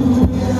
Hallelujah.